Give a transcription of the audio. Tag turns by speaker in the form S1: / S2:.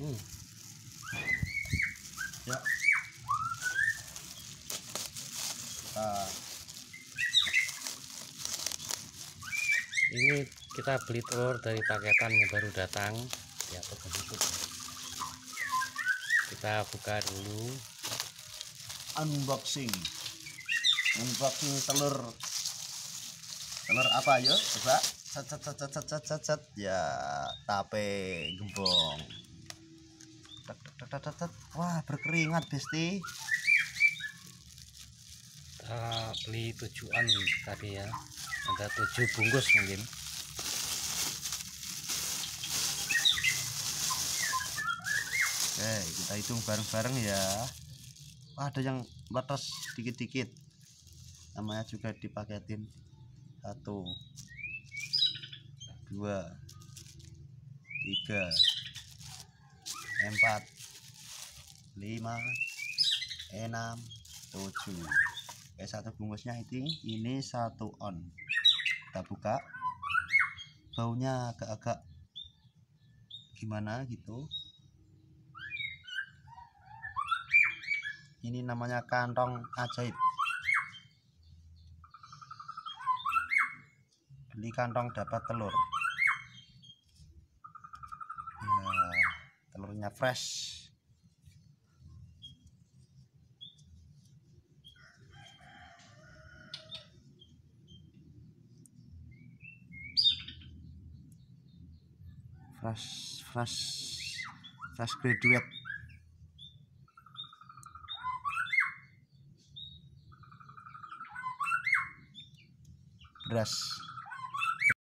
S1: Hmm.
S2: Ya. Nah,
S1: Ini kita beli telur dari paketan yang baru datang. Ya. Kita buka dulu.
S2: unboxing. Unboxing telur. Telur apa ya? Coba. Cet cet cet cet cet cet. Ya, tape gembong. Tek. Wah, berkeringat, Besti.
S1: Kita beli tujuan tadi ya. Ada tujuh bungkus mungkin.
S2: Oke, kita hitung bareng-bareng ya. Wah, ada yang batas dikit-dikit. Namanya juga dipaketin. Satu, dua, tiga, empat, lima, enam, tujuh. Oke, satu bungkusnya ini ini satu on. Kita buka. Baunya agak-agak gimana gitu. ini namanya kantong ajaib beli kantong dapat telur ya, telurnya fresh fresh fresh fresh graduate. Beras